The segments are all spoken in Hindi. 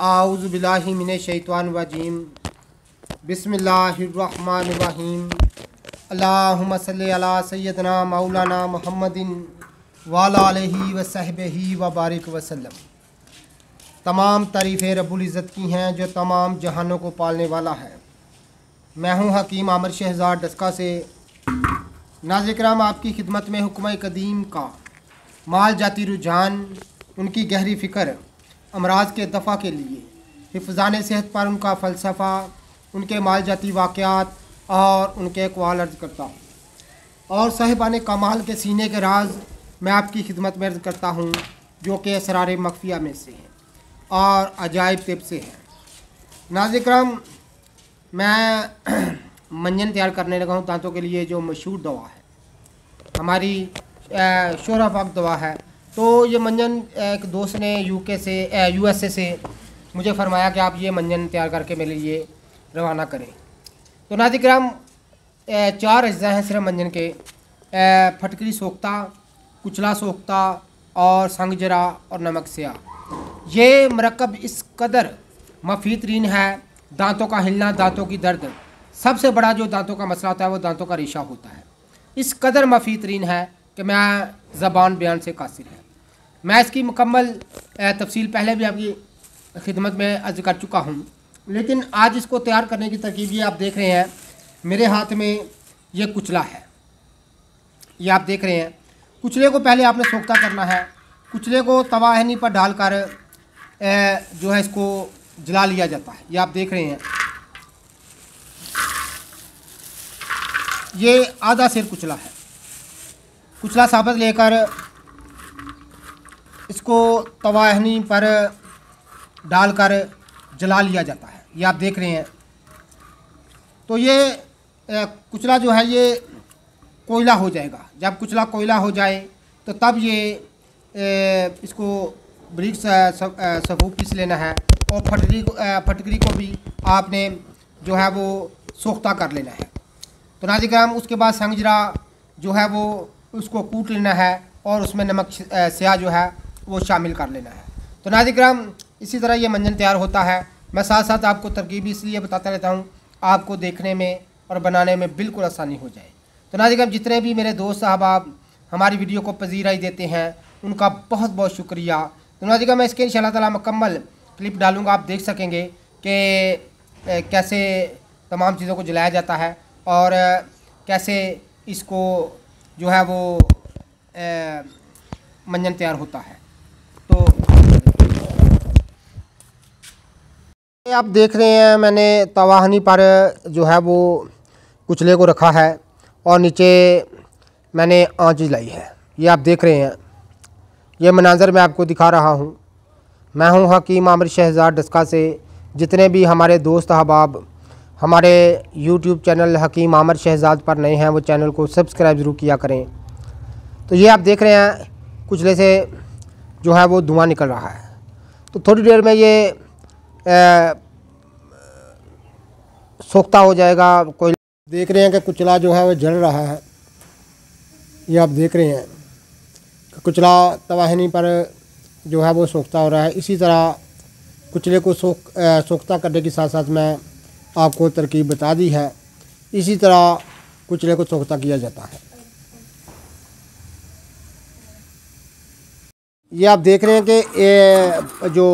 आउज़बिल्लिमिनशैतानरजीम बिस्मिल्लाहिर्रहमानिर्रहीम अल्लाहुम्म सल्लि अला सय्यदना मौलाना मुहम्मदिन वाला अलैहि व सहबिही व बारिक वसल्लम तमाम तारीफ़ें रब्बुल इज़्ज़त की हैं जो तमाम जहानों को पालने वाला है। मैं हूँ हकीम आमर शहजाद डस्का से। नाजिक्राम आपकी खिदमत में हुक्म कदीम का माल जाती रुझान उनकी गहरी फ़िक्र। अमराज के दफ़ा के लिए। हिफान सेहत पर उनका फ़लसफ़ा, उनके माल जाती वाक़ात और उनके अकवाल अर्ज़ करता हूँ। और साहिबान कमाल के सीने के राज मैं आपकी खिदमत में अर्ज़ करता हूँ, जो कि असरार मखफिया में से हैं और अजायब तिब से हैं। नाजिक्राम मैं मंजन तैयार करने लगा हूँ दांतों के लिए जो मशहूर दवा है। हमारी शोरा दवा है। तो ये मंजन, एक दोस्त ने यूके से यूएसए से मुझे फरमाया कि आप ये मंजन तैयार करके मेरे लिए रवाना करें। तो नादिक्राम चार अज्जा हैं सिर्फ़ मंजन के। फटकरी सोख्ता, कुचला सोख्ता और संगजरा और नमक सिया ये मरकब इस कदर मफी तरीन है, दांतों का हिलना, दांतों की दर्द। सबसे बड़ा जो दांतों का मसला होता है, वो दांतों का रेशा होता है। इस कदर मफी तरीन है कि मैं ज़बान बयान से कासिर है। मैं इसकी मुकम्मल तफसील पहले भी आपकी खिदमत में अर्ज़ कर चुका हूँ। लेकिन आज इसको तैयार करने की तरकीब ये आप देख रहे हैं, मेरे हाथ में ये कुचला है। ये आप देख रहे हैं, कुचले को पहले आपने सोखता करना है। कुचले को तवाहनी पर डालकर जो है इसको जला लिया जाता है। ये आप देख रहे हैं। ये आधा सिर कुचला है। कुचला साबत लेकर इसको तवाहनी पर डालकर जला लिया जाता है। ये आप देख रहे हैं। तो ये कुचला जो है ये कोयला हो जाएगा। जब कुचला कोयला हो जाए तो तब ये इसको ब्रिक सबूत पीस लेना है और फटकरी को फटकरी को भी आपने जो है वो सोख्ता कर लेना है। तो नाजिक्राम उसके बाद संगजरा जो है वो उसको कूट लेना है और उसमें नमक स्याह जो है वो शामिल कर लेना है। तो नाजिक्राम इसी तरह ये मंजन तैयार होता है। मैं साथ साथ आपको तरकीब इसलिए बताता रहता हूँ, आपको देखने में और बनाने में बिल्कुल आसानी हो जाए। तो नाजिक्राम जितने भी मेरे दोस्त साहब, आप हमारी वीडियो को पजीराई देते हैं, उनका बहुत बहुत शुक्रिया। तो नाजिका मैं इसके इन ताला मुकम्मल क्लिप डालूँगा। आप देख सकेंगे कि कैसे तमाम चीज़ों को जलाया जाता है और कैसे इसको जो है वो मंजन तैयार होता है तो आप देख रहे हैं, मैंने तवाहनी पर जो है वो कुचले को रखा है और नीचे मैंने आँच लाई है। ये आप देख रहे हैं। ये मनाजर मैं आपको दिखा रहा हूँ। मैं हूँ हकीम आमिर शहजाद डस्का से। जितने भी हमारे दोस्त अहबाब, हमारे यूट्यूब चैनल हकीम आमिर शहजाद पर नए हैं, वो चैनल को सब्सक्राइब ज़रूर किया करें। तो ये आप देख रहे हैं, कुचले से जो है वो धुआँ निकल रहा है। तो थोड़ी देर में ये सोखता हो जाएगा, कोई देख रहे हैं कि कुचला जो है वो जल रहा है। ये आप देख रहे हैं कुचला तवाहनी पर जो है वो सोखता हो रहा है। इसी तरह कुचले को सोख सोखता करने के साथ साथ मैं आपको तरकीब बता दी है। इसी तरह कुचले को सोखता किया जाता है। ये आप देख रहे हैं कि ये जो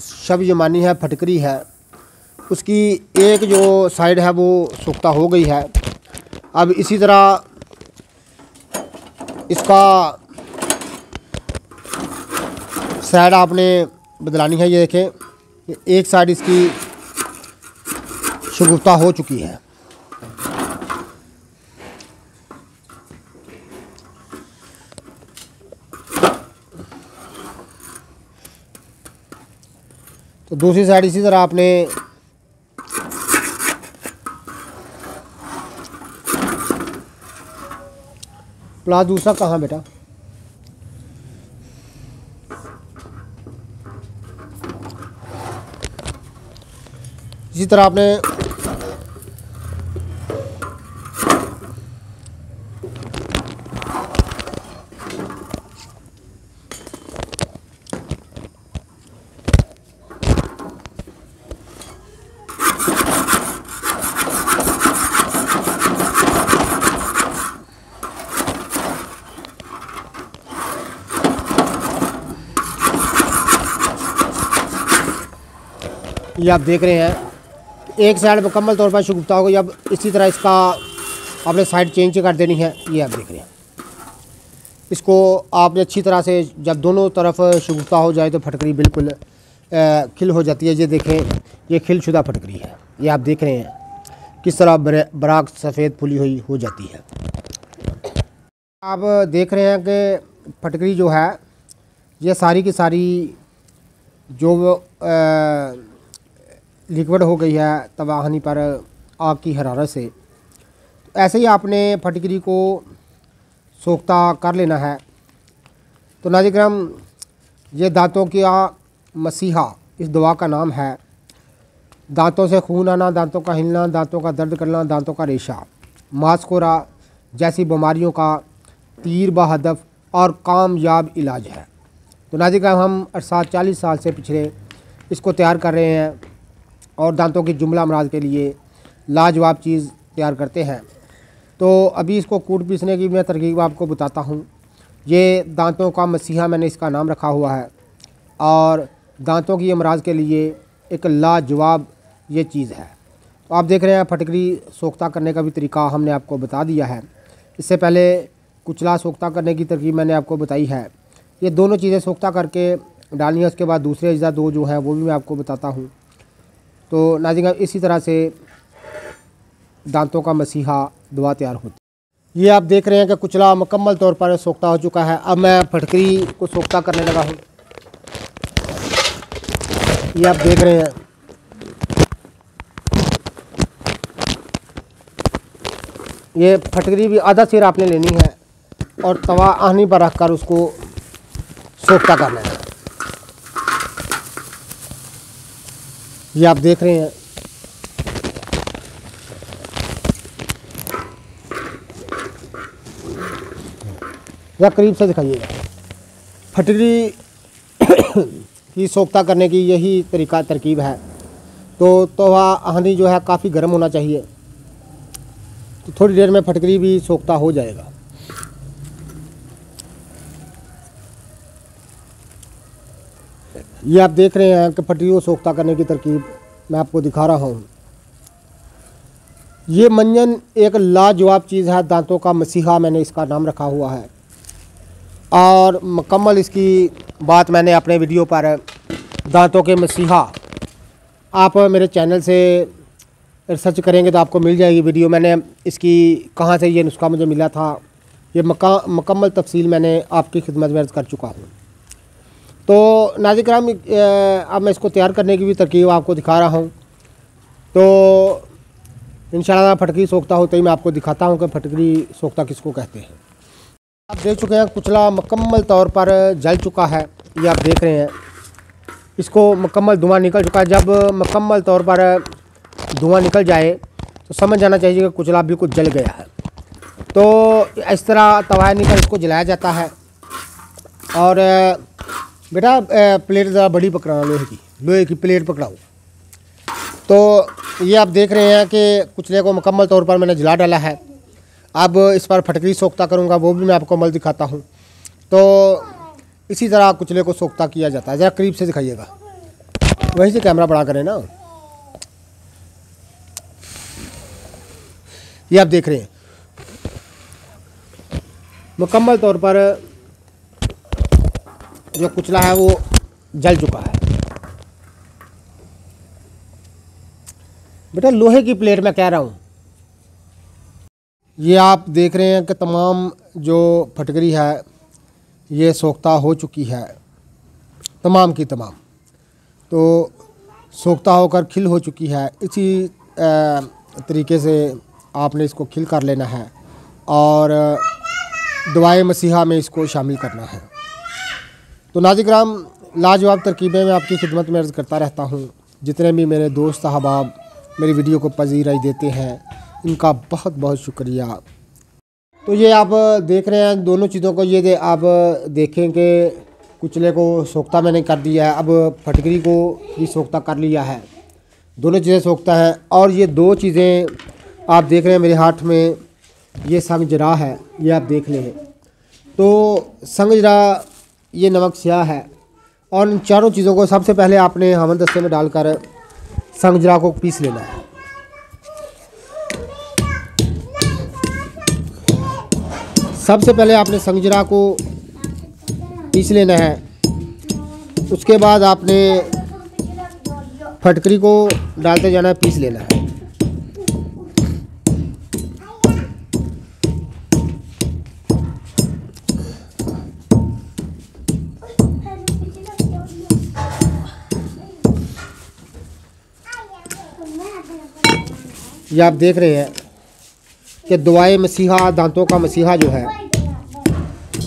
शब यमानी है, फटकरी है, उसकी एक जो साइड है वो सुख्ता हो गई है। अब इसी तरह इसका साइड आपने बदलानी है, ये देखें, एक साइड इसकी शगुफ्ता हो चुकी है। तो दूसरी साइड इसी तरह आपने प्लाज दूसरा कहाँ बेटा? इसी तरह आपने ये आप देख रहे हैं। एक साइड मुकम्मल तौर पर शुगुफ्ता हो गई अब इसी तरह इसका आपने साइड चेंज कर देनी है। ये आप देख रहे हैं। इसको आपने अच्छी तरह से जब दोनों तरफ़ शुगुफ्ता हो जाए तो फटकरी बिल्कुल खिल हो जाती है। ये देखें, ये खिलशुदा फटकरी है। ये आप देख रहे हैं किस तरह बराक सफ़ेद फुली हुई, हो जाती है। आप देख रहे हैं कि फटकरी जो है, ये सारी की सारी जो लिक्विड हो गई है तबाहनी पर आग की हरारत से। तो ऐसे ही आपने फटकरी को सोखता कर लेना है। तो नाजिक्रम ये दांतों का मसीहा, इस दवा का नाम है। दांतों से खून आना, दांतों का हिलना, दांतों का दर्द करना, दांतों का रेशा, मास्कोरा जैसी बीमारियों का तीर बहदफ और कामयाब इलाज है। तो नाजिक्रम हम सात चालीस साल से पिछले इसको तैयार कर रहे हैं। और दांतों की जुमला अमराज के लिए लाजवाब चीज़ तैयार करते हैं। तो अभी इसको कूट पीसने की मैं तरकीब आपको बताता हूँ। ये दांतों का मसीहा मैंने इसका नाम रखा हुआ है और दांतों की अमराज के लिए एक लाजवाब ये चीज़ है। तो आप देख रहे हैं फटकरी सोख्ता करने का भी तरीका हमने आपको बता दिया है। इससे पहले कुचला सोख्ता करने की तरकीब मैंने आपको बताई है। ये दोनों चीज़ें सोख्ता करके डालनी है, उसके बाद दूसरे अज्जा दो जो हैं वो भी मैं आपको बताता हूँ। तो नाजिंगा इसी तरह से दांतों का मसीहा दवा तैयार होती है। ये आप देख रहे हैं कि कुचला मुकम्मल तौर पर सोखता हो चुका है। अब मैं फटकरी को सोखता करने लगा हूँ। ये आप देख रहे हैं। ये फटकरी भी आधा सिर आपने लेनी है और तवा आहनी पर रखकर उसको सोखता करना है। ये आप देख रहे हैं। या करीब से दिखाइएगा फटरी की सोखता करने की यही तरीका, तरकीब है। तो तोहवा आहनी जो है, काफ़ी गर्म होना चाहिए। तो थोड़ी देर में फटकरी भी सोखता हो जाएगा। ये आप देख रहे हैं कि फटरी को सोख्ता करने की तरकीब मैं आपको दिखा रहा हूँ। ये मंजन एक लाजवाब चीज़ है, दांतों का मसीहा मैंने इसका नाम रखा हुआ है। और मुकम्मल इसकी बात मैंने अपने वीडियो पर, दांतों के मसीहा, आप मेरे चैनल से रिसर्च करेंगे तो आपको मिल जाएगी वीडियो। मैंने इसकी कहाँ से ये नुस्खा मुझे मिला था, ये मका, मुकम्मल तफसील मैंने आपकी खिदमत में अर्ज़ कर चुका हूँ। तो नाजिक राम अब मैं इसको तैयार करने की भी तरकीब आपको दिखा रहा हूँ। तो इन फटकरी सोखता होते ही मैं आपको दिखाता हूँ कि फटकरी सोखता किसको कहते हैं। आप देख चुके हैं कुचला मुकम्मल तौर पर जल चुका है, ये आप देख रहे हैं। इसको मुकम्मल धुआँ निकल चुका है। जब मुकम्मल तौर पर धुआँ निकल जाए तो समझ जाना चाहिए कि कुचला बिल्कुल जल गया है। तो इस तरह तवा निकल इसको जलाया जाता है। और बेटा प्लेट ज़रा बड़ी पकड़ाना लोहे की लोहे की प्लेट पकड़ाओ। तो ये आप देख रहे हैं कि कुचले को मुकम्मल तौर पर मैंने जला डाला है। अब इस पर फटकरी सोखता करूँगा, वो भी मैं आपको अमल दिखाता हूँ। तो इसी तरह कुचले को सोखता किया जाता है। ज़रा करीब से दिखाइएगा। वहीं से कैमरा बड़ा करें ना। ये आप देख रहे हैं। मुकम्मल तौर पर जो कुचला है वो जल चुका है। बेटा, लोहे की प्लेट में कह रहा हूँ। ये आप देख रहे हैं कि तमाम जो फटकरी है, ये सोख्ता हो चुकी है। तमाम की तमाम। तो सोख्ता होकर खिल हो चुकी है। इसी तरीके से आपने इसको खिल कर लेना है और दवाए मसीहा में इसको शामिल करना है। तो नाजिक्राम लाजवाब तरकीबें मैं आपकी खिदमत में अर्ज़ करता रहता हूँ। जितने भी मेरे दोस्त अहबाब मेरी वीडियो को पजीराई देते हैं, इनका बहुत बहुत शुक्रिया। तो ये आप देख रहे हैं, दोनों चीज़ों को ये दे आप देखें कि कुचले को सोखता मैंने कर दिया है, अब फटकरी को भी सोखता कर लिया है। दोनों चीज़ें सोखता है और ये दो चीज़ें आप देख रहे हैं मेरे हाथ में, ये संग जरा है, ये आप देख लें। तो संग जरा ये नमक स्याह है। और इन चारों चीज़ों को सबसे पहले आपने हमन दस्ते में डालकर संगजरा को पीस लेना है। सबसे पहले आपने संगजरा को पीस लेना है। उसके बाद आपने फटकरी को डालते जाना है, पीस लेना है। ये आप देख रहे हैं कि दुआए मसीहा, दांतों का मसीहा जो है,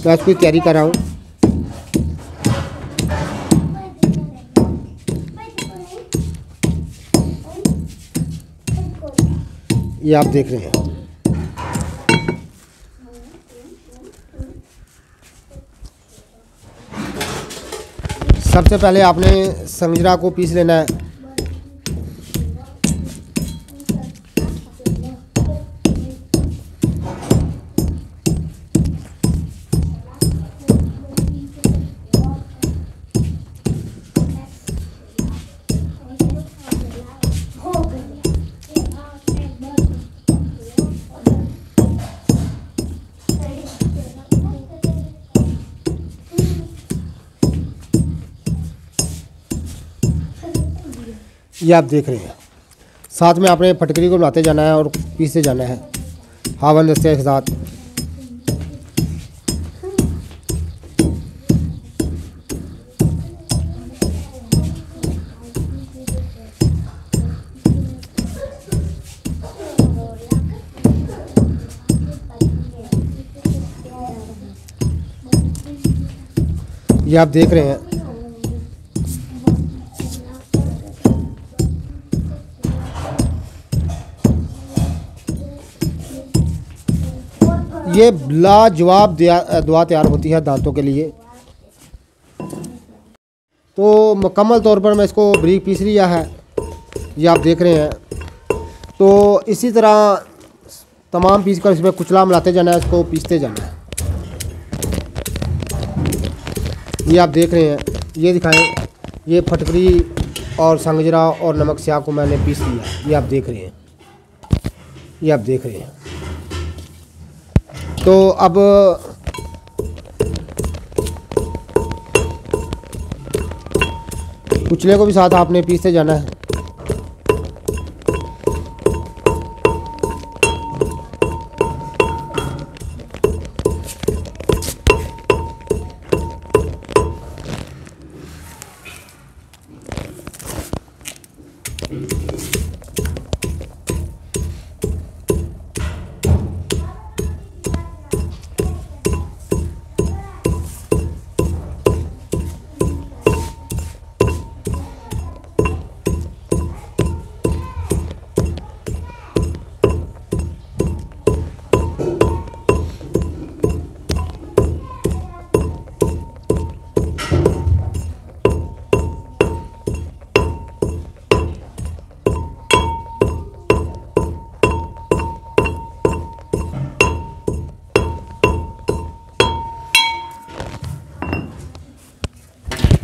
मैं उसकी तैयारी कर रहा हूँ। ये आप देख रहे हैं। सबसे पहले आपने संगजरा को पीस लेना है। ये आप देख रहे हैं। साथ में आपने फटकरी को बनाते जाना है और पीसते जाना है। हावन दस्ते के साथ। ये आप देख रहे हैं। ये लाजवाब दुआ तैयार होती है दांतों के लिए। तो मुकम्मल तौर पर मैं इसको ब्रीक पीस लिया है, ये आप देख रहे हैं। तो इसी तरह तमाम पीस कर इसमें कुचला मिलाते जाना है, इसको पीसते जाना है। ये आप देख रहे हैं, ये दिखाएँ, ये फटकरी और संगजरा और नमक स्याह को मैंने पीस लिया, ये आप देख रहे हैं। ये आप देख रहे हैं। तो अब कुचले को भी साथ आपने पीसते जाना है।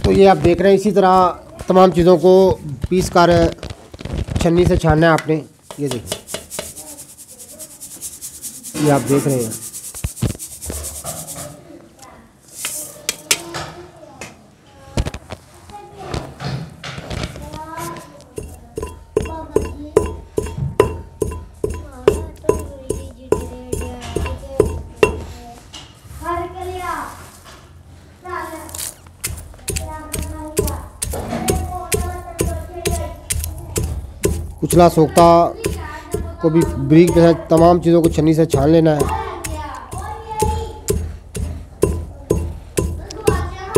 तो ये आप देख रहे हैं इसी तरह तमाम चीज़ों को पीस कर छन्नी से छानना है आपने। ये देखिए। ये आप देख रहे हैं। कुचला सोखता को भी ब्रीक तमाम चीज़ों को छन्नी से छान लेना है।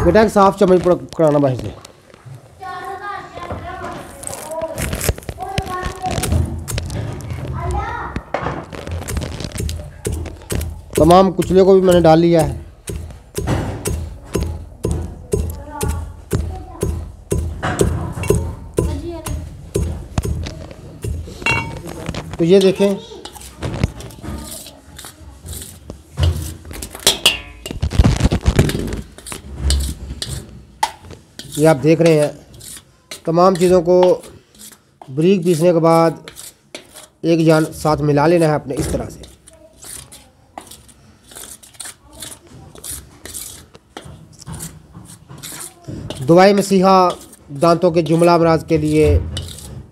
बेटा, एक साफ़ चम्मच पकड़ाना बाहर से। तमाम कुचले को भी मैंने डाल लिया है। तो ये देखें। ये आप देख रहे हैं। तमाम चीज़ों को ब्रीक पीसने के बाद एक जान साथ मिला लेना है अपने इस तरह से। दवाई मसीहा दांतों के जुमला अमराज के लिए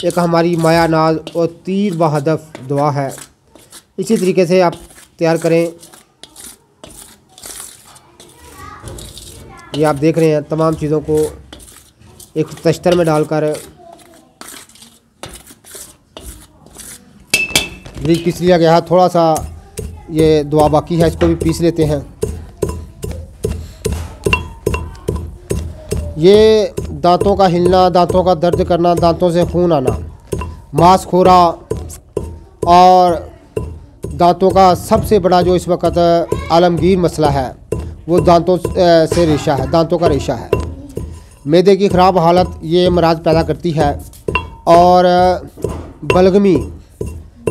एक हमारी माया नाज और तीर बहदफ दुआ है। इसी तरीके से आप तैयार करें। ये आप देख रहे हैं तमाम चीज़ों को एक तश्तर में डालकर। ब्रिज पीस लिया गया है थोड़ा सा ये दुआ बाकी है, इसको भी पीस लेते हैं। ये दांतों का हिलना, दांतों का दर्द करना, दांतों से खून आना मांस खोरा और दांतों का सबसे बड़ा जो इस वक्त आलमगीर मसला है, वो दांतों से रेशा है, दांतों का रेशा है। मैदे की ख़राब हालत ये मराज पैदा करती है और बलगमी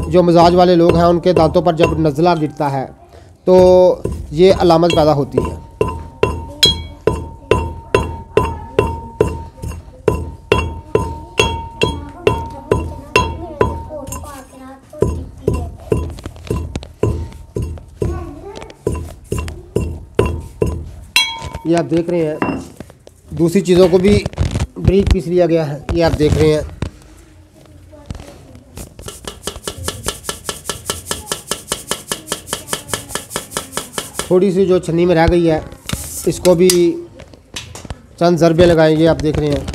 जो मिजाज वाले लोग हैं, उनके दांतों पर जब नज़ला गिरता है तो ये अलामत पैदा होती है। ये आप देख रहे हैं। दूसरी चीज़ों को भी ब्रीक पीस लिया गया है। ये आप देख रहे हैं। थोड़ी सी जो छन्नी में रह गई है, इसको भी चंद ज़रबे लगाएँगे, आप देख रहे हैं।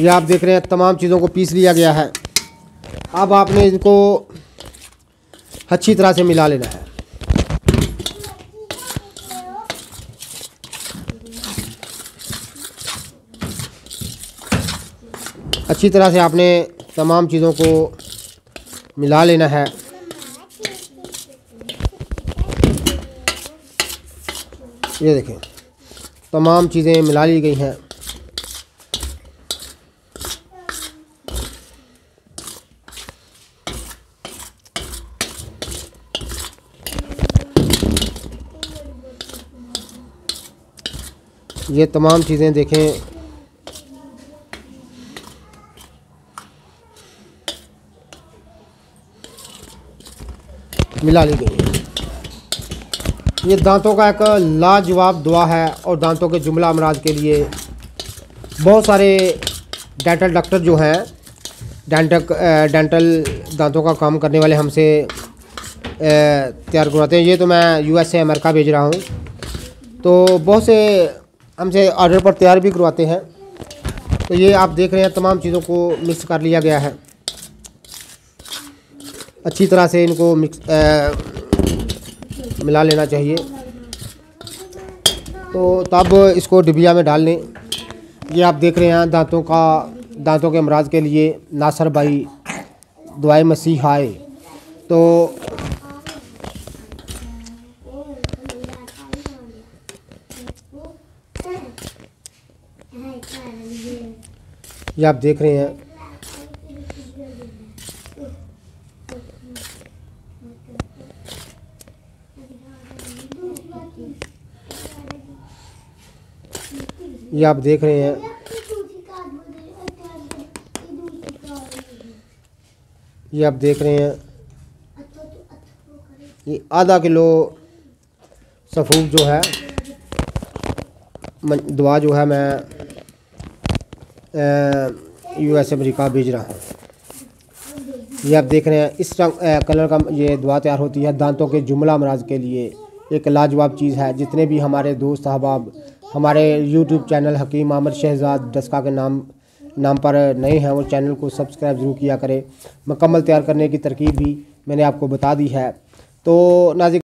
ये आप देख रहे हैं, तमाम चीज़ों को पीस लिया गया है। अब आपने इनको अच्छी तरह से मिला लेना है। अच्छी तरह से आपने तमाम चीज़ों को मिला लेना है। ये देखें, तमाम चीज़ें मिला ली गई हैं। ये तमाम चीज़ें देखें। मिला ली गई ये दांतों का एक लाजवाब दुआ है और दांतों के जुमला अमराज के लिए बहुत सारे डेंटल डॉक्टर जो हैं डेंटल डेंटल दांतों का काम करने वाले हमसे तैयार करवाते हैं। ये तो मैं यूएसए अमेरिका भेज रहा हूँ। तो बहुत से हमसे ऑर्डर पर तैयार भी करवाते हैं। तो ये आप देख रहे हैं तमाम चीज़ों को मिक्स कर लिया गया है। अच्छी तरह से इनको मिक्स आ, मिला लेना चाहिए। तो तब इसको डिबिया में डाल लें ये आप देख रहे हैं दांतों का दांतों के अमराज के लिए नासर भाई दवाई मसीह आए। तो ये आप देख रहे हैं। ये आप देख रहे हैं। ये आप देख रहे हैं। ये आधा किलो सफूक जो है दवा जो है मैं यूएस अमेरिका भेज रहा हूँ। ये आप देख रहे हैं, इस रंग कलर का ये दुआ तैयार होती है दांतों के जुमला अमराज के लिए। एक लाजवाब चीज़ है, जितने भी हमारे दोस्त, अहबाब, हमारे यूट्यूब चैनल हकीम आमद शहजाद डस्का के नाम नाम पर नए हैं, वो चैनल को सब्सक्राइब ज़रूर किया करें। मकम्मल तैयार करने की तरकीब भी मैंने आपको बता दी है। तो नाजिक